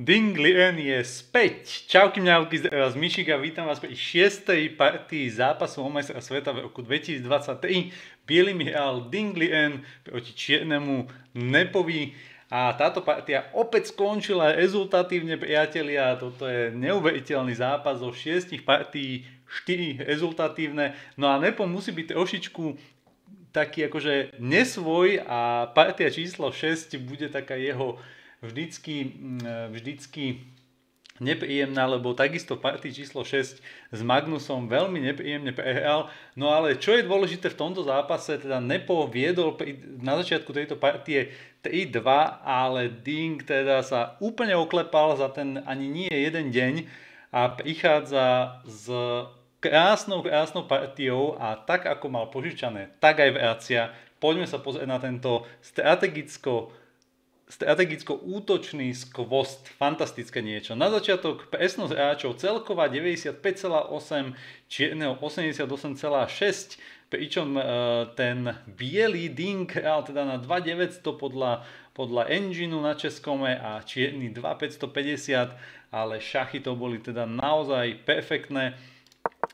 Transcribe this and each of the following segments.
Ding Lien je späť. Čauky mňauky z vás Mišika, vítam vás pri 6. partii zápasu o majstra sveta v roku 2023. Bielý mi hral Ding Lien proti čiernemu Nepovi. A táto partia opäť skončila rezultatívne, priatelia. Toto je neuveriteľný zápas zo 6 partí, 4 rezultatívne. No a Nepo musí byť trošičku taký akože nesvoj a partia číslo 6 bude taká jeho vždycky, mm, e, vždycky nepríjemná, lebo takisto v partii číslo 6 s Magnusom veľmi nepríjemne prehral. No ale čo je dôležité v tomto zápase, teda Nepo viedol na začiatku tejto partie 3-2, ale Ding teda sa úplne oklepal za ten ani nie jeden deň a prichádza s krásnou, krásnou partiou a tak ako mal požičané, tak aj vracia. Poďme sa pozrieť na tento strategicko strategicko-útočný skvost, fantastické niečo. Na začiatok presnosť hráčov celková 95,8, čierneho 88,6, pričom e, ten biely Ding hral teda na 2900 podľa, podľa engineu na Českome a čierny 2550, ale šachy to boli teda naozaj perfektné.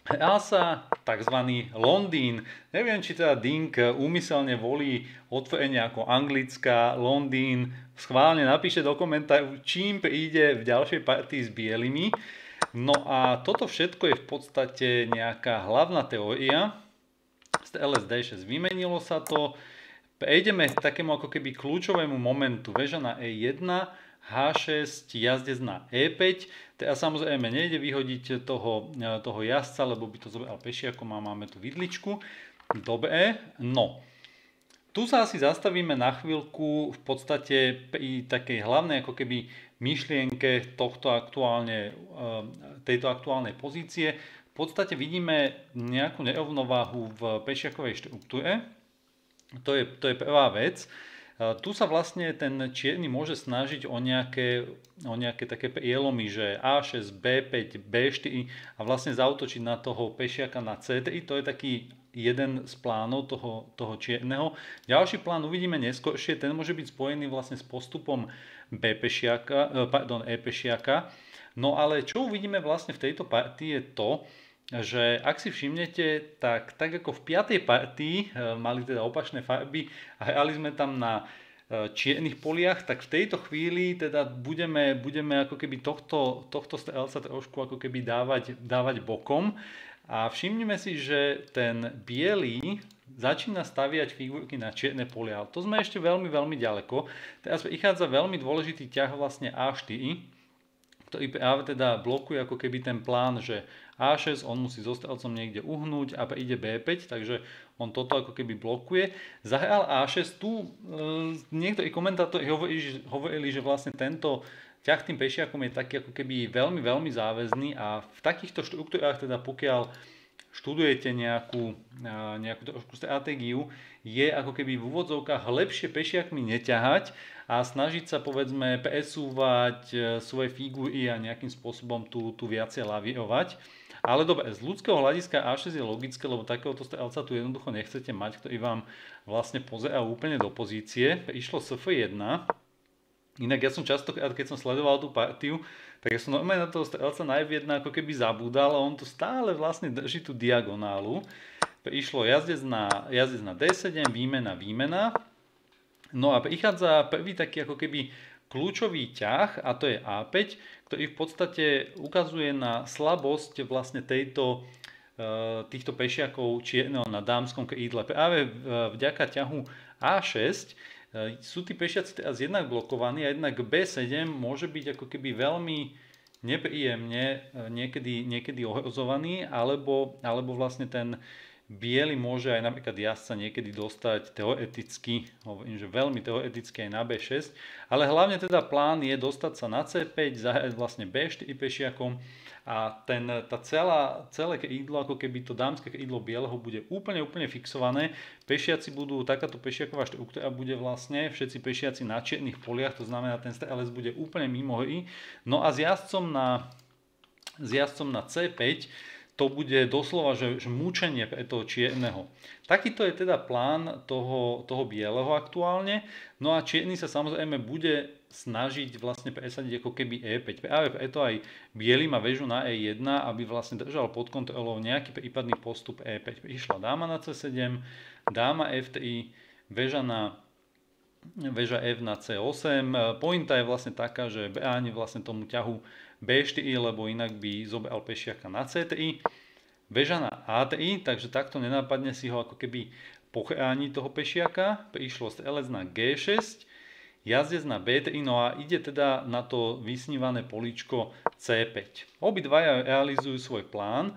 Hral sa tzv. Londýn. Neviem, či teda Dink úmyselne volí otvorenie ako anglická, Londýn. Schválne napíše do komentáru, čím príde v ďalšej partii s bielými. No a toto všetko je v podstate nejaká hlavná teória. Z LSD 6 vymenilo sa to. Prejdeme k takému ako keby kľúčovému momentu. Veža na E1, H6, jazdec na E5. Teraz samozrejme nejde vyhodiť toho, toho jazdca, lebo by to zobral pešiakom a máme tu vidličku. Dobre, no. Tu sa asi zastavíme na chvíľku v podstate pri takej hlavnej ako keby myšlienke tohto aktuálne, eh, tejto aktuálnej pozície. V podstate vidíme nejakú nerovnováhu v pešiakovej štruktúre. To je, to je prvá vec. Tu sa vlastne ten čierny môže snažiť o nejaké, o nejaké také prielomy, že A6, B5, B4 a vlastne zautočiť na toho pešiaka na C3. To je taký jeden z plánov toho, toho čierneho. Ďalší plán uvidíme neskôršie, ten môže byť spojený vlastne s postupom B pešiaka, eh, pardon, E pešiaka. No ale čo uvidíme vlastne v tejto partii je to, že ak si všimnete, tak, tak ako v 5. partii e, mali teda opačné farby a hrali sme tam na e, čiernych poliach, tak v tejto chvíli teda budeme, budeme ako keby tohto, tohto strelca trošku ako keby dávať, dávať bokom. A všimnime si, že ten biely začína staviať figurky na čierne polia. To sme ešte veľmi, veľmi ďaleko. Teraz prichádza veľmi dôležitý ťah vlastne A4, ktorý práve teda blokuje ako keby ten plán, že A6, on musí so strelcom niekde uhnúť a ide B5, takže on toto ako keby blokuje. Zahral A6, tu e, niektorí komentátori hovorili, hovorili, že vlastne tento ťah tým pešiakom je taký ako keby veľmi, veľmi záväzný a v takýchto štruktúrách teda pokiaľ študujete nejakú, nejakú stratégiu, je ako keby v úvodzovkách lepšie pešiakmi neťahať a snažiť sa povedzme presúvať e, svoje figúry a nejakým spôsobom tu, tu viacej lavírovať. Ale dobre, z ľudského hľadiska A6 je logické, lebo takéhoto strelca tu jednoducho nechcete mať, ktorý vám vlastne pozerá úplne do pozície. Išlo SF1, Inak ja som častokrát, keď som sledoval tú partiu, tak ja som normálne na toho strelca najv ako keby zabúdal a on tu stále vlastne drží tú diagonálu. Išlo jazdec na, jazdec na D7, výmena, výmena. No a prichádza prvý taký ako keby kľúčový ťah a to je A5, ktorý v podstate ukazuje na slabosť vlastne tejto, e, týchto pešiakov čierneho na dámskom krídle. Práve vďaka ťahu A6 e, sú tí pešiaci teraz jednak blokovaní a jednak B7 môže byť ako keby veľmi nepríjemne e, niekedy, niekedy ohrozovaný, alebo, alebo vlastne ten Biely môže aj napríklad jazdca niekedy dostať teoreticky, hovorím, že veľmi teoreticky aj na B6, ale hlavne teda plán je dostať sa na C5, zahrať vlastne B4 pešiakom a ten, tá celá, celé krídlo, ako keby to dámske krídlo bieleho bude úplne, úplne fixované. Pešiaci budú, takáto pešiaková štruktúra bude vlastne všetci pešiaci na čiernych poliach, to znamená ten strelec bude úplne mimo hry. No a s jazdcom na, s jazdcom na C5 to bude doslova, že, že mučenie toho čierneho. Takýto je teda plán toho, toho bieleho aktuálne. No a čierny sa samozrejme bude snažiť vlastne presadiť ako keby E5. Práve preto aj biely má väžu na E1, aby vlastne držal pod kontrolou nejaký prípadný postup E5. Prišla dáma na C7, dáma F3, väža na väža F na C8. Pointa je vlastne taká, že bráni vlastne tomu ťahu B4, lebo inak by zobral pešiaka na C3. Väža na A3, takže takto nenápadne si ho ako keby pochrániť toho pešiaka. Prišlo strelec na G6 jazdec na B3, no a ide teda na to vysnívané políčko C5. Obidvaja realizujú svoj plán.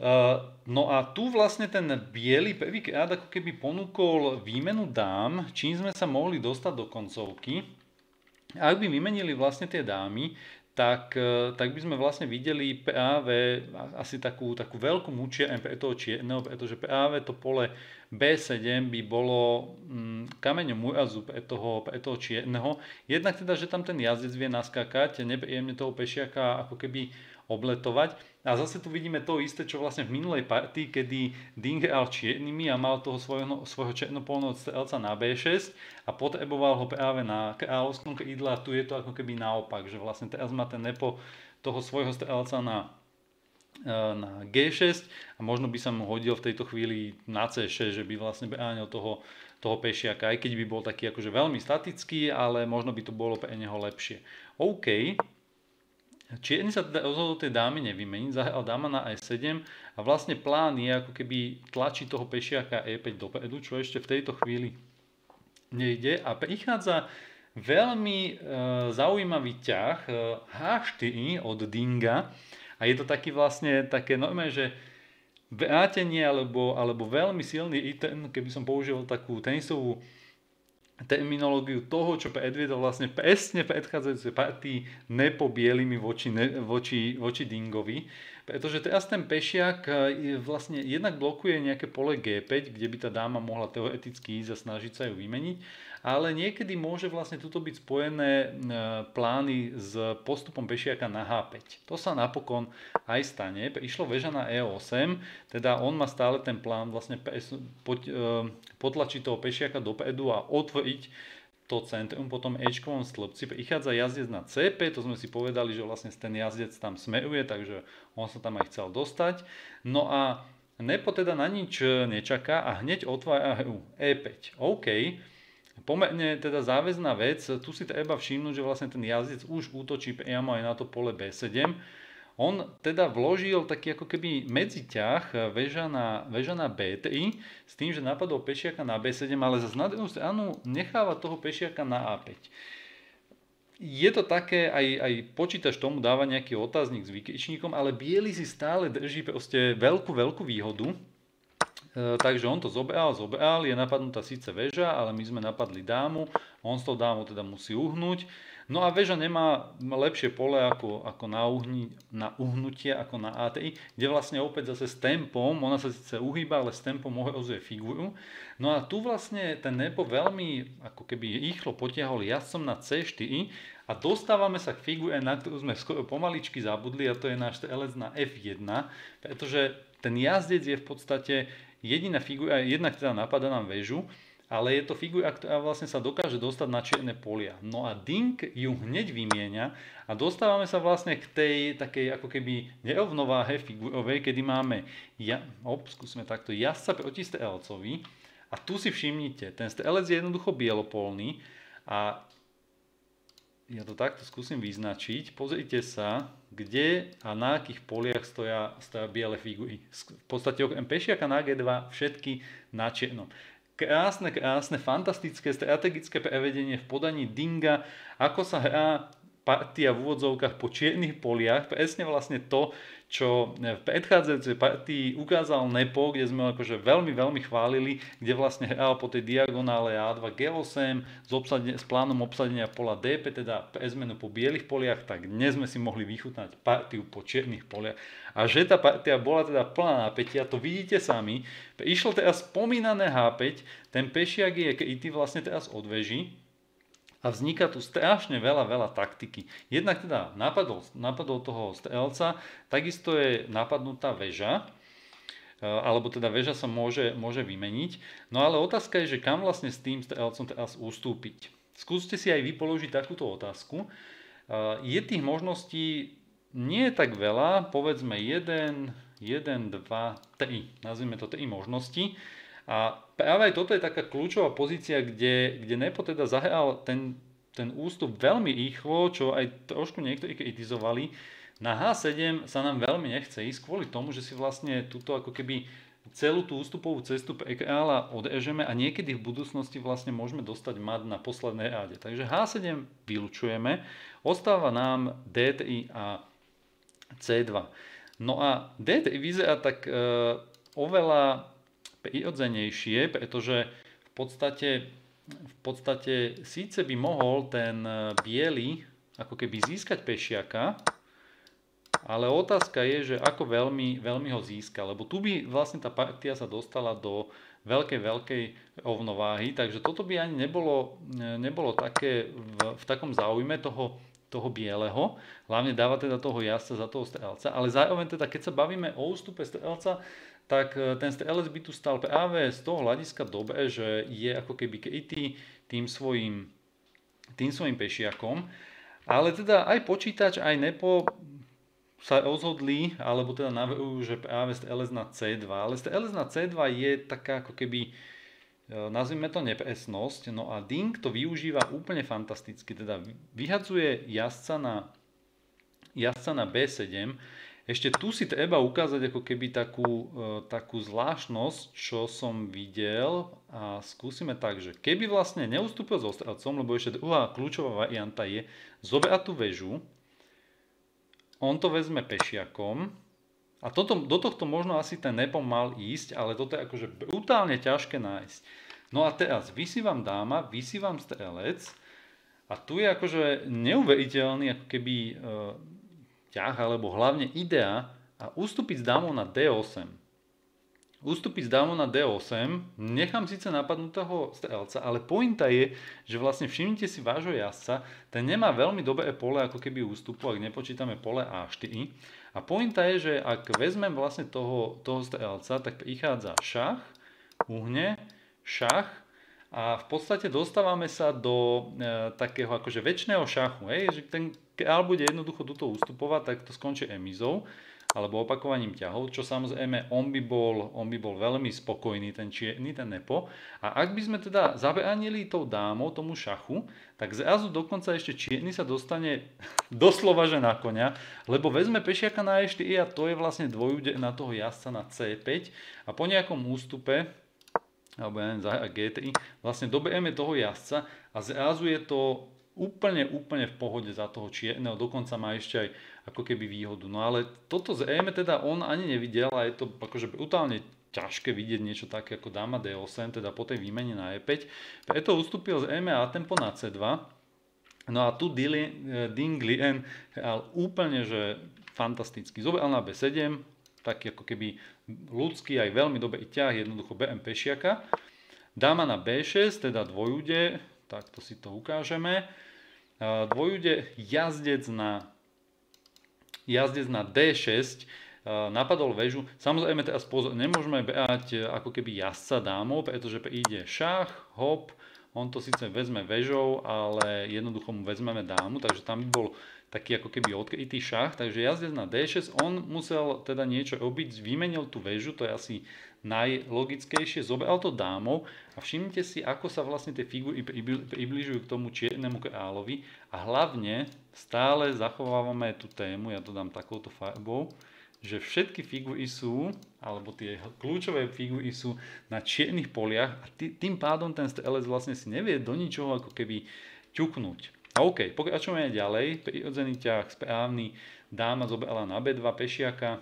Uh, no a tu vlastne ten biely prvýkrát ako keby ponúkol výmenu dám, čím sme sa mohli dostať do koncovky. Ak by vymenili vlastne tie dámy, tak, e, tak by sme vlastne videli práve asi takú, takú veľkú mučie pre toho čierneho, pretože práve to pole B7 by bolo mm, kameňom úrazu pre toho, pre toho čierneho. Jednak teda, že tam ten jazdec vie naskakať, nepríjemne toho pešiaka ako keby obletovať. A zase tu vidíme to isté, čo vlastne v minulej partii, kedy Ding hral čiernymi a mal toho svojho, svojho černopolného strelca na B6 a potreboval ho práve na kráľovskom krídle a tu je to ako keby naopak, že vlastne teraz má ten nepo toho svojho strelca na e, na G6 a možno by sa mu hodil v tejto chvíli na C6, že by vlastne bránil toho, toho pešiaka, aj keď by bol taký akože veľmi statický, ale možno by to bolo pre neho lepšie. OK, Čierny sa teda rozhodol tej dámy nevymeniť, zahral dáma na E7 a vlastne plán je ako keby tlačiť toho pešiaka E5 dopredu, čo ešte v tejto chvíli nejde a prichádza veľmi e, zaujímavý ťah e, H4 od Dinga a je to taký vlastne také normálne, že vrátenie alebo, alebo veľmi silný return, keby som použil takú tenisovú terminológiu toho, čo predviedol vlastne presne predchádzajúcej partii nepo bielými voči, ne, voči, voči Dingovi. Pretože teraz ten pešiak e, vlastne jednak blokuje nejaké pole G5, kde by tá dáma mohla teoreticky ísť a snažiť sa ju vymeniť ale niekedy môže vlastne tuto byť spojené e, plány s postupom pešiaka na H5. To sa napokon aj stane. Išlo väža na E8, teda on má stále ten plán vlastne e, potlačiť toho pešiaka dopredu a otvoriť to centrum po tom Ečkovom stĺpci. Prichádza jazdec na CP, to sme si povedali, že vlastne ten jazdec tam smeruje, takže on sa tam aj chcel dostať. No a Nepo teda na nič nečaká a hneď otvára hru E5. OK, pomerne teda záväzná vec. Tu si treba všimnúť, že vlastne ten jazdec už útočí priamo aj na to pole B7. On teda vložil taký ako keby medziťah väža na, väža na B3 s tým, že napadol pešiaka na B7, ale zase na druhú stranu necháva toho pešiaka na A5. Je to také, aj, aj počítač tomu dáva nejaký otáznik s výkričníkom, ale biely si stále drží proste veľkú, veľkú výhodu, takže on to zobral, zobral, je napadnutá síce väža, ale my sme napadli dámu, on s tou dámou teda musí uhnúť. No a väža nemá lepšie pole ako, ako na, uhni, na uhnutie, ako na A3, kde vlastne opäť zase s tempom, ona sa síce uhýba, ale s tempom ohrozuje figuru. No a tu vlastne ten Nepo veľmi ako keby rýchlo potiahol jazdcom na C4 a dostávame sa k figure, na ktorú sme skoro pomaličky zabudli a to je náš strelec na F1, pretože ten jazdec je v podstate jediná figura, jednak teda napadá nám väžu, ale je to figura, ktorá vlastne sa dokáže dostať na čierne polia. No a Dink ju hneď vymieňa a dostávame sa vlastne k tej takej ako keby nerovnováhe figurovej, kedy máme, ja, op, skúsme takto, jazdca proti strelcovi a tu si všimnite, ten strelec je jednoducho bielopolný a ja to takto skúsim vyznačiť. Pozrite sa, kde a na akých poliach stoja, stoja biele figury. V podstate okrem pešiaka na G2 všetky na čiernom. Krásne, krásne, fantastické, strategické prevedenie v podaní Dinga, ako sa hrá partia v úvodzovkách po čiernych poliach. Presne vlastne to, čo v predchádzajúcej partii ukázal Nepo, kde sme akože veľmi, veľmi chválili, kde vlastne hral po tej diagonále A2 G8 s, obsadne, s plánom obsadenia pola DP, teda pre zmenu po bielých poliach, tak dnes sme si mohli vychutnať partiu po čiernych poliach. A že tá partia bola teda plná napätia, to vidíte sami. Išlo teraz spomínané H5, ten pešiak je krytý vlastne teraz od veží, a vzniká tu strašne veľa, veľa taktiky. Jednak teda napadol, napadol toho strelca, takisto je napadnutá väža, e, alebo teda väža sa môže, môže vymeniť. No ale otázka je, že kam vlastne s tým strelcom teraz ustúpiť. skúste si aj vy takúto otázku. Je tých možností nie je tak veľa, povedzme 1, 1, 2, 3, nazvime to 3 možnosti. A práve toto je taká kľúčová pozícia, kde, kde Nepo teda zahral ten, ten ústup veľmi rýchlo, čo aj trošku niektorí kritizovali. Na H7 sa nám veľmi nechce ísť kvôli tomu, že si vlastne túto ako keby celú tú ústupovú cestu pre kráľa odežeme a niekedy v budúcnosti vlastne môžeme dostať mat na poslednej ráde. Takže H7 vylučujeme, ostáva nám D3 a C2. No a D3 vyzerá tak e, oveľa prirodzenejšie, pretože v podstate, v podstate síce by mohol ten e, biely ako keby získať pešiaka, ale otázka je, že ako veľmi, veľmi ho získa, lebo tu by vlastne tá partia sa dostala do veľkej, veľkej rovnováhy, takže toto by ani nebolo, nebolo také v, v takom záujme toho, toho bieleho, hlavne dáva teda toho jazdca za toho strelca, ale zároveň teda keď sa bavíme o ústupe strelca, tak e, ten strelec by tu stal práve z toho hľadiska dobre, že je ako keby krytý tým svojim, tým svojim pešiakom, ale teda aj počítač, aj nepo sa rozhodli, alebo teda navrhujú, že práve LS na C2, ale LS na C2 je taká ako keby, nazvime to nepresnosť, no a Ding to využíva úplne fantasticky, teda vyhadzuje jazdca na, jazdca na B7, ešte tu si treba ukázať ako keby takú, e, takú zvláštnosť, čo som videl. A skúsime tak, že keby vlastne neustúpil so stradcom, lebo ešte druhá kľúčová varianta je zobrať tú väžu, on to vezme pešiakom a toto, do tohto možno asi ten nepom mal ísť, ale toto je akože brutálne ťažké nájsť. No a teraz vysívam dáma, vysívam strelec a tu je akože neuveriteľný ako keby e, ťah, alebo hlavne idea a ustúpiť s dámou na D8 ustúpiť z dámu na D8, nechám síce napadnutého strelca, ale pointa je, že vlastne všimnite si vášho jazdca, ten nemá veľmi dobré pole ako keby ústupu, ak nepočítame pole A4. A pointa je, že ak vezmem vlastne toho, toho strelca, tak prichádza šach, uhne, šach a v podstate dostávame sa do e, takého akože väčšného šachu, hej, že ten král bude jednoducho túto ústupovať, tak to skončí emizou alebo opakovaním ťahov, čo samozrejme on by bol, on by bol veľmi spokojný, ten čierny, ten nepo. A ak by sme teda zabránili tou dámou tomu šachu, tak zrazu dokonca ešte čierny sa dostane doslova že na konia, lebo vezme pešiaka na E4 a to je vlastne dvojude na toho jazdca na C5 a po nejakom ústupe alebo ja neviem, za G3, vlastne doberieme toho jazdca a zrazu je to úplne, úplne v pohode za toho čierneho, dokonca má ešte aj ako keby výhodu. No ale toto zrejme teda on ani nevidel a je to akože brutálne ťažké vidieť niečo také ako dáma D8, teda po tej výmene na E5. Preto ustúpil z EME a tempo na C2. No a tu Ding Lien hral úplne, že fantasticky. Zobral na B7, taký ako keby ľudský, aj veľmi dobrý ťah, jednoducho BM pešiaka. Dáma na B6, teda dvojude, takto si to ukážeme. Dvojude jazdec na jazdec na D6 napadol väžu. Samozrejme teraz pozor, nemôžeme brať e, ako keby jazdca dámov, pretože príde šach, hop, on to síce vezme väžou, ale jednoducho mu vezmeme dámu, takže tam by bol taký ako keby odkrytý šach, takže jazdec na D6, on musel teda niečo robiť, vymenil tú väžu, to je asi najlogickejšie, zobral to dámov a všimnite si, ako sa vlastne tie figúry približujú k tomu čiernemu kráľovi a hlavne stále zachovávame tú tému, ja to dám takouto farbou, že všetky figúry sú, alebo tie kľúčové figúry sú na čiernych poliach a tým pádom ten strelec vlastne si nevie do ničoho ako keby ťuknúť. A OK, pokračujeme ďalej, prirodzený ťah, správny, dáma zobrala na B2 pešiaka,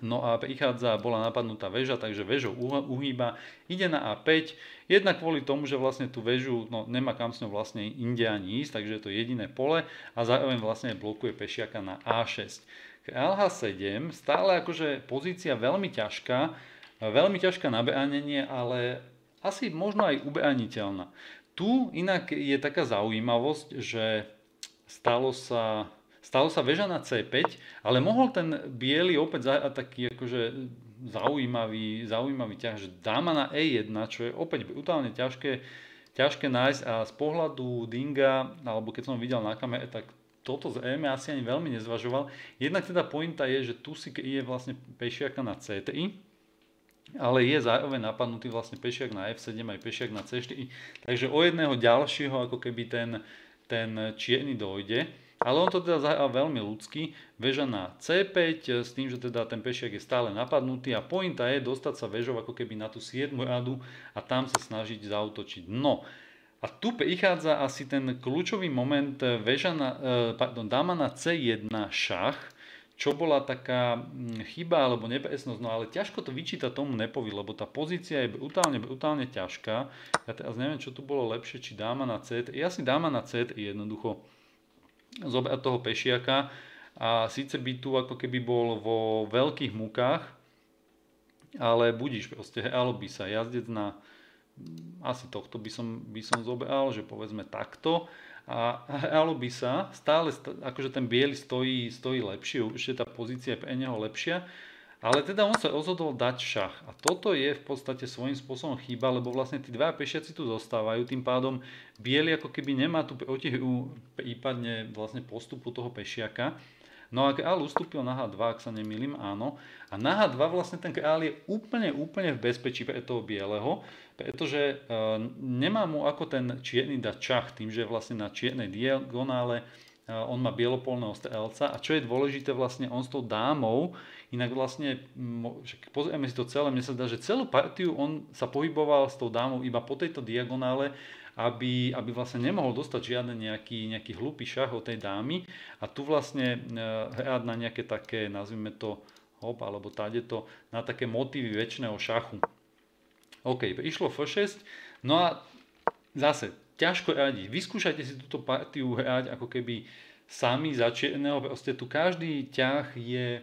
No a prichádza, bola napadnutá väža, takže väžou uhýba, ide na A5, jednak kvôli tomu, že vlastne tú väžu no, nemá kam s ňou vlastne inde ani ísť, takže je to jediné pole a zároveň vlastne blokuje pešiaka na A6. Král H7, stále akože pozícia veľmi ťažká, veľmi ťažká na beánenie, ale asi možno aj ubeaniteľná. Tu inak je taká zaujímavosť, že stalo sa stalo sa väža na C5, ale mohol ten biely opäť zahrať taký akože zaujímavý, zaujímavý ťah, že dáma na E1, čo je opäť brutálne ťažké, ťažké nájsť a z pohľadu Dinga, alebo keď som videl na kamere, tak toto z EM asi ani veľmi nezvažoval. Jednak teda pointa je, že tu si je vlastne pešiaka na CTI, ale je zároveň napadnutý vlastne pešiak na F7 aj pešiak na C4. Takže o jedného ďalšieho ako keby ten, ten čierny dojde. Ale on to teda zahral veľmi ľudský. Veža na C5 s tým, že teda ten pešiak je stále napadnutý a pointa je dostať sa vežou ako keby na tú 7 radu a tam sa snažiť zautočiť. No, a tu prichádza asi ten kľúčový moment veža na, e, pardon, dáma na C1 šach, čo bola taká mm, chyba alebo nepresnosť, no ale ťažko to vyčíta tomu nepovi, lebo tá pozícia je brutálne, brutálne ťažká. Ja teraz neviem, čo tu bolo lepšie, či dáma na C. Ja si dáma na C jednoducho zobrať toho pešiaka. A síce by tu ako keby bol vo veľkých múkach, ale budíš proste, hral by sa jazdec na asi tohto by som, by som zobral, že povedzme takto. A hralo by sa, stále, akože ten biely stojí, stojí lepšie, určite tá pozícia je pre neho lepšia, ale teda on sa rozhodol dať šach. A toto je v podstate svojím spôsobom chyba, lebo vlastne tí dva pešiaci tu zostávajú, tým pádom biely ako keby nemá tu protihru prípadne vlastne postupu toho pešiaka. No a král ustúpil na H2, ak sa nemýlim, áno. A na H2 vlastne ten král je úplne, úplne v bezpečí pre toho bieleho, pretože e, nemá mu ako ten čierny dať čach tým, že vlastne na čiernej diagonále on má bielopolného strelca a čo je dôležité vlastne on s tou dámou, inak vlastne, pozrieme si to celé, mne sa zdá, že celú partiu on sa pohyboval s tou dámou iba po tejto diagonále, aby, aby vlastne nemohol dostať žiadny nejaký, nejaký hlupý šach od tej dámy a tu vlastne e, hrať na nejaké také, nazvime to hop, alebo tade to, na také motívy väčšného šachu. OK, išlo F6, no a zase ťažko radiť. Vyskúšajte si túto partiu hrať ako keby sami za čierneho. Proste tu každý ťah je,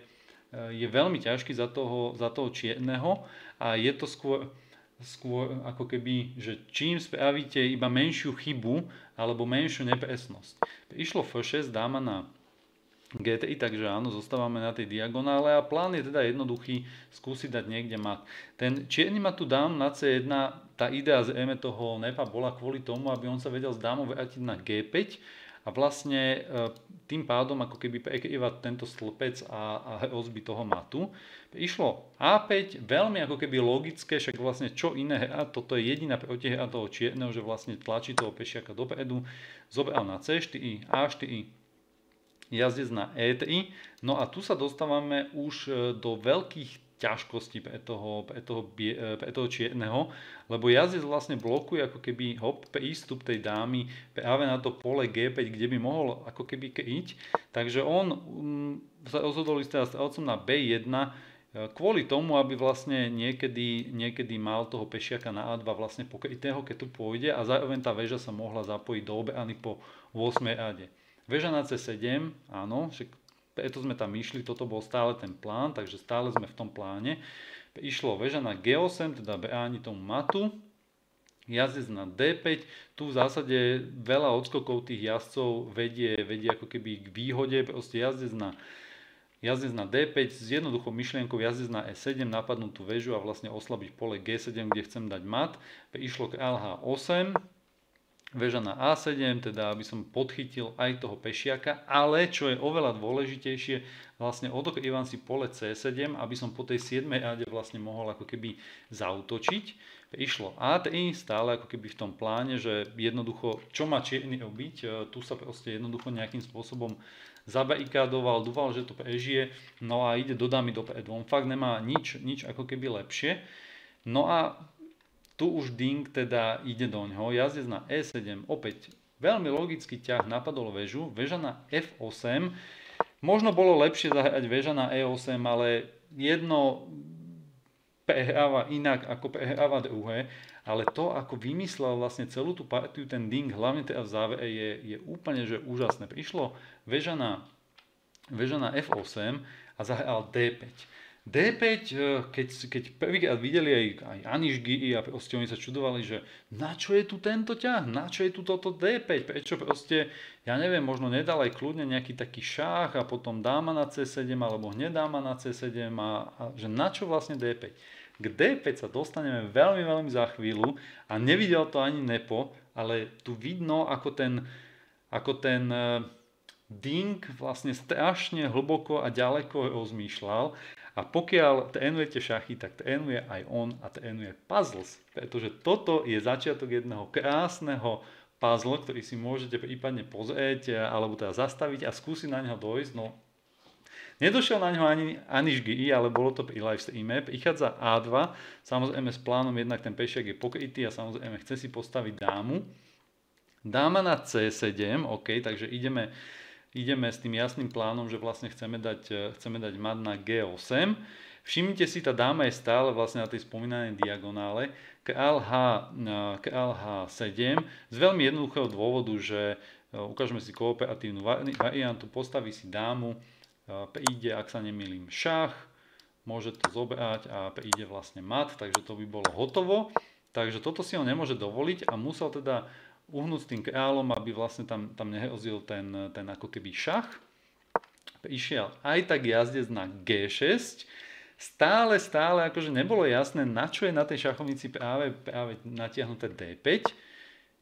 je veľmi ťažký za toho, za toho čierneho a je to skôr, skôr ako keby, že čím spravíte iba menšiu chybu alebo menšiu nepresnosť. Išlo F6, dáma na GTI, takže áno, zostávame na tej diagonále a plán je teda jednoduchý, skúsiť dať niekde mat. Ten čierny ma tu dám na C1, tá idea z EME toho nepa bola kvôli tomu, aby on sa vedel s dámou vrátiť na G5 a vlastne e, tým pádom ako keby prekrývať tento stĺpec a, a rozby toho matu. Išlo A5, veľmi ako keby logické, však vlastne čo iné hra, toto je jediná protihra toho čierneho, že vlastne tlačí toho pešiaka dopredu, zobral na C4, A4, jazdec na E3. No a tu sa dostávame už e, do veľkých ťažkostí pre toho, pre toho, e, pre toho čierneho, lebo jazdec vlastne blokuje ako keby hop, prístup tej dámy práve na to pole G5, kde by mohol ako keby kryť. Takže on um, sa rozhodol ísť teraz strelcom na B1, e, kvôli tomu, aby vlastne niekedy, niekedy mal toho pešiaka na A2 vlastne pokrytého, keď tu pôjde a zároveň tá väža sa mohla zapojiť do obrany po 8 rade. Veža na C7, áno, však preto sme tam išli, toto bol stále ten plán, takže stále sme v tom pláne. Išlo veža na G8, teda bráni tomu matu, jazdec na D5, tu v zásade veľa odskokov tých jazdcov vedie, vedie ako keby k výhode, proste jazdec na jazdec na D5 s jednoduchou myšlienkou jazdec na E7 napadnú tú väžu a vlastne oslabiť pole G7, kde chcem dať mat. Išlo k LH8, väža na A7, teda aby som podchytil aj toho pešiaka, ale čo je oveľa dôležitejšie, vlastne odokrývam si pole C7, aby som po tej 7. rade vlastne mohol ako keby zautočiť. Išlo A3, stále ako keby v tom pláne, že jednoducho, čo má čierny robiť, e, tu sa proste jednoducho nejakým spôsobom zabarikadoval, dúfal, že to prežije, no a ide do dámy dopredu. On fakt nemá nič, nič ako keby lepšie. No a tu už Ding teda ide do ňoho, jazdec na E7, opäť veľmi logický ťah napadol väžu, väža na F8, možno bolo lepšie zahrať väža na E8, ale jedno prehráva inak ako prehráva druhé, ale to, ako vymyslel vlastne celú tú partiu ten Ding, hlavne teda v závere, je, je úplne že úžasné. Prišlo väža na, väža na F8 a zahral D5. D5, eh, keď, keď prvýkrát videli aj, aj Aniš a proste oni sa čudovali, že na čo je tu tento ťah, na čo je tu toto D5, prečo proste, ja neviem, možno nedal aj kľudne nejaký taký šách a potom dáma na C7 alebo hneď dáma na C7 a, a že na čo vlastne D5. K D5 sa dostaneme veľmi, veľmi za chvíľu a nevidel to ani Nepo, ale tu vidno, ako ten, ako ten e, Ding vlastne strašne hlboko a ďaleko rozmýšľal a pokiaľ trénujete šachy, tak trénuje aj on a trénuje puzzles, pretože toto je začiatok jedného krásneho puzzle, ktorý si môžete prípadne pozrieť alebo teda zastaviť a skúsiť na neho dojsť. No, nedošiel na neho ani Aniš GI, ale bolo to pri live streame. Prichádza A2, samozrejme s plánom jednak ten pešiak je pokrytý a samozrejme chce si postaviť dámu. Dáma na C7, OK, takže ideme ideme s tým jasným plánom, že vlastne chceme dať, e, chceme dať mat na G8. Všimnite si, tá dáma je stále vlastne na tej spomínanej diagonále. KLH, KLH7 z veľmi jednoduchého dôvodu, že e, ukážeme si kooperatívnu variantu, postaví si dámu, e, príde, ak sa nemýlim, šach, môže to zobrať a príde vlastne mat, takže to by bolo hotovo. Takže toto si on nemôže dovoliť a musel teda uhnúť tým kráľom, aby vlastne tam, tam nehrozil ten, ten ako keby šach. Išiel aj tak jazdec na G6. Stále, stále akože nebolo jasné, na čo je na tej šachovnici práve, práve natiahnuté D5.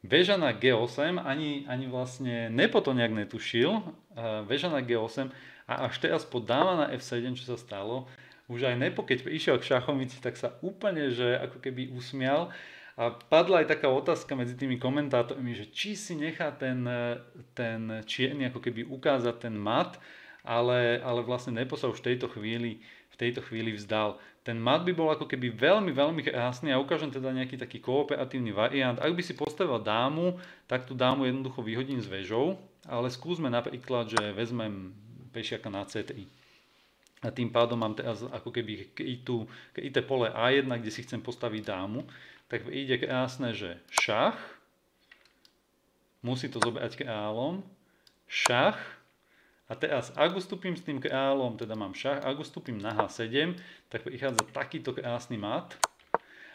Veža na G8, ani, ani vlastne Nepo to nejak netušil. Veža na G8 a až teraz po dáma na F7, čo sa stalo, už aj Nepo, keď išiel k šachovnici, tak sa úplne, že ako keby usmial a padla aj taká otázka medzi tými komentátormi, že či si nechá ten, ten čierny ako keby ukázať ten mat, ale, ale vlastne Nepo sa už v tejto chvíli, tejto chvíli vzdal. Ten mat by bol ako keby veľmi, veľmi krásny a ukážem teda nejaký taký kooperatívny variant. Ak by si postavil dámu, tak tú dámu jednoducho vyhodím s väžou, ale skúsme napríklad, že vezmem pešiaka na C3. A tým pádom mám teraz ako keby kryté pole A1, kde si chcem postaviť dámu tak ide krásne, že šach, musí to zobrať kráľom, šach, a teraz, ak ustúpim s tým kráľom, teda mám šach, ak ustúpim na H7, tak prichádza takýto krásny mat.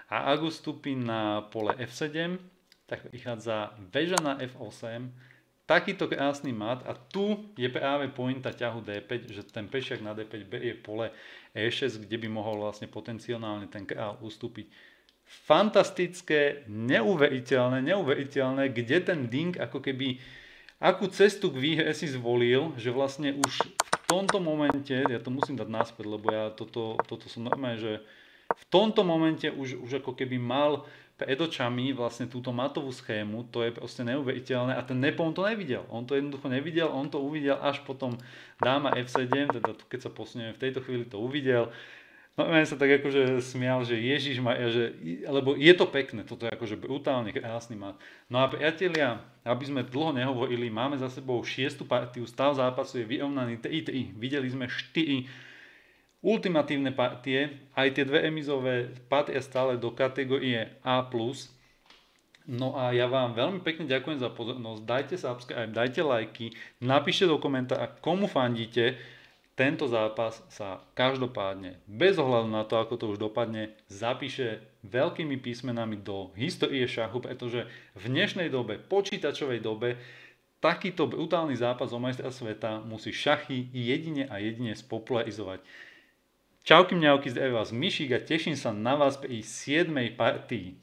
A ak ustúpim na pole F7, tak prichádza väža na F8, takýto krásny mat a tu je práve pointa ťahu D5, že ten pešiak na D5 je pole E6, kde by mohol vlastne potenciálne ten kráľ ustúpiť fantastické, neuveriteľné, neuveriteľné, kde ten Ding ako keby, akú cestu k výhre si zvolil, že vlastne už v tomto momente, ja to musím dať naspäť, lebo ja toto, toto som normálne, že v tomto momente už, už ako keby mal pred očami vlastne túto matovú schému, to je proste neuveriteľné a ten Nepo on to nevidel. On to jednoducho nevidel, on to uvidel až potom dáma F7, teda keď sa posunieme v tejto chvíli to uvidel No, ja sa tak akože smial, že Ježiš ma, že, lebo je to pekné, toto je akože brutálne krásny mat. No a priatelia, aby sme dlho nehovorili, máme za sebou šiestu partiu, stav zápasu je vyrovnaný 3-3. Videli sme 4 ultimatívne partie, aj tie dve emizové patria stále do kategórie A+. No a ja vám veľmi pekne ďakujem za pozornosť, dajte subscribe, dajte lajky, napíšte do komentára, komu fandíte, tento zápas sa každopádne, bez ohľadu na to, ako to už dopadne, zapíše veľkými písmenami do histórie šachu, pretože v dnešnej dobe, počítačovej dobe, takýto brutálny zápas o majstra sveta musí šachy jedine a jedine spopularizovať. Čauky mňauky, zdravím vás Myšík a teším sa na vás pri 7. partii.